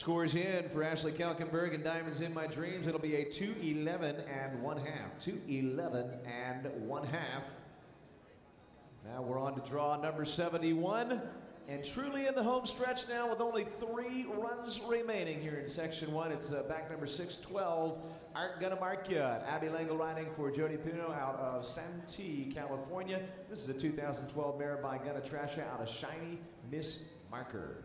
Scores in for Ashley Kalkenberg and Diamonds in My Dreams. It'll be a 211 and one half. 211 and one half. Now we're on to draw number 71. And truly in the home stretch now with only three runs remaining here in section one. It's uh, back number 612, ARC Gunna Mark Ya. Abby Lengel riding for Jody Puno out of Santee, California. This is a 2012 mare by Gunnatrashya out of Shiny Miss Marker.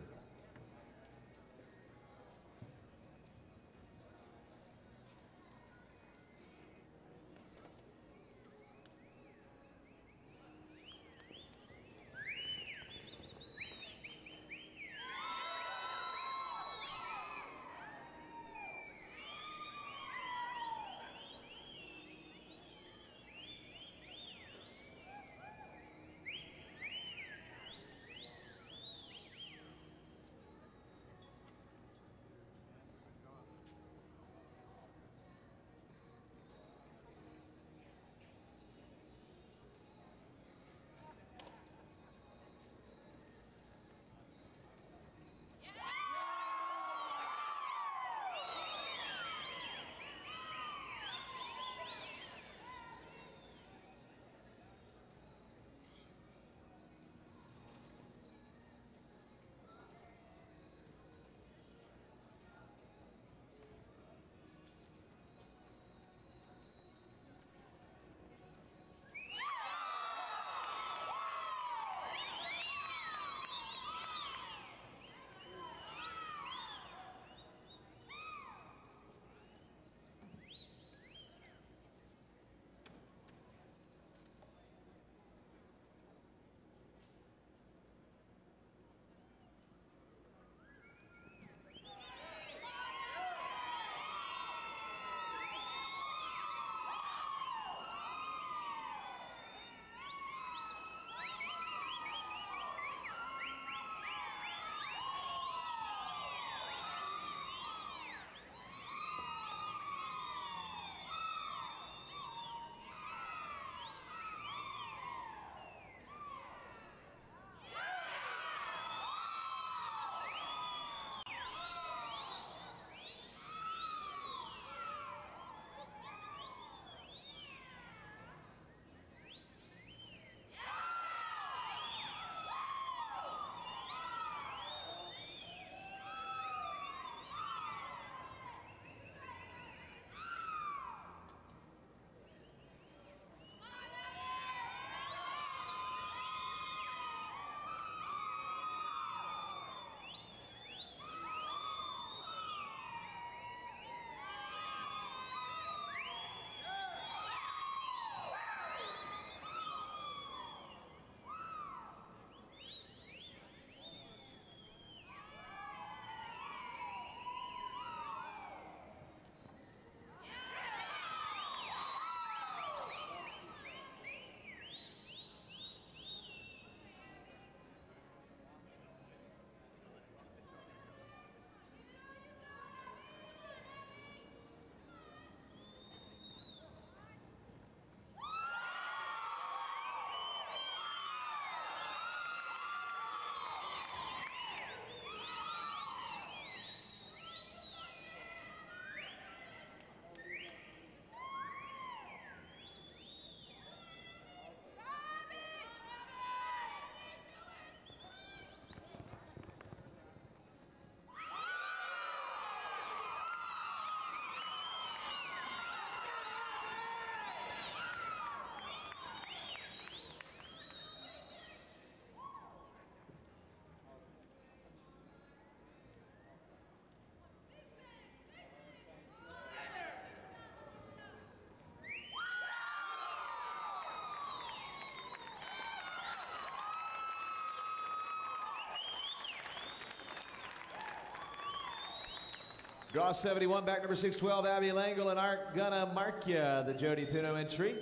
Draw 71, back number 612, Abby Lengel and ARC Gunna Mark Ya, the Jody Puno entry.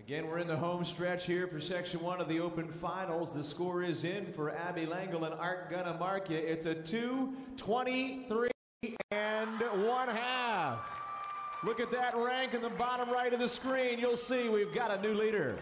Again, we're in the home stretch here for section one of the open finals. The score is in for Abby Lengel and ARC Gunna Mark Ya. It's a 2 23 and 1. half. Look at that rank in the bottom right of the screen. You'll see we've got a new leader.